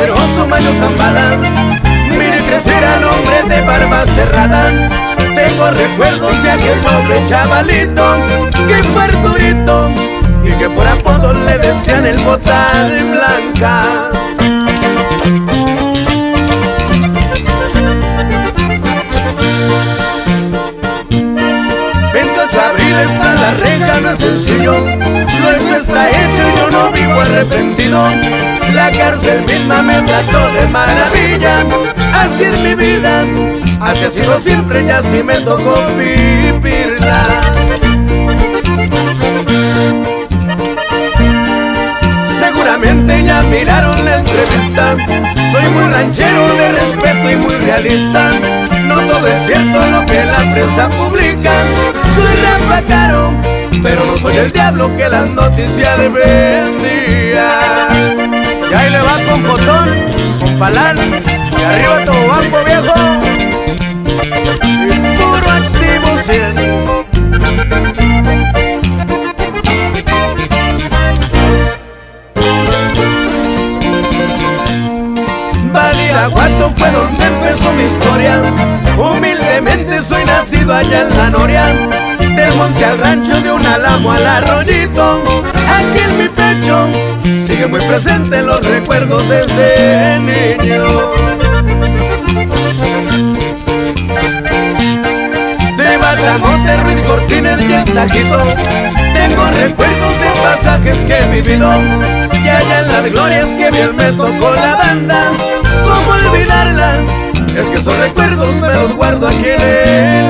Mayo Zambada. Mire crecer al hombre de barba cerrada. Tengo recuerdos de aquel pobre chavalito. Que fue Arturito Y que por apodo le decían el botal blanca. Está la reja, no es sencillo. Lo hecho está hecho y yo no vivo arrepentido La cárcel misma me trató de maravilla. Así es mi vida, así ha sido siempre y así me tocó vivirla. Seguramente ya miraron la entrevista. Soy muy ranchero de respeto y muy realista. No todo es cierto lo que la prensa publica. Soy Rafa Caro, pero no soy el diablo que las noticias le y arriba todo guapo viejo. Puro activo 100. cuánto fue donde empezó mi historia Humildemente soy nacido allá en la Noria Del monte al rancho, de un alamo al arroyito Aquí en mi pecho sigue muy presente los recuerdos desde niño. De Barlamote, Ruiz Cortines y el Tajito Tengo recuerdos de pasajes que he vivido. Y allá en las glorias que bien me tocó la banda ¿Cómo olvidarla? Es que esos recuerdos me los guardo aquí en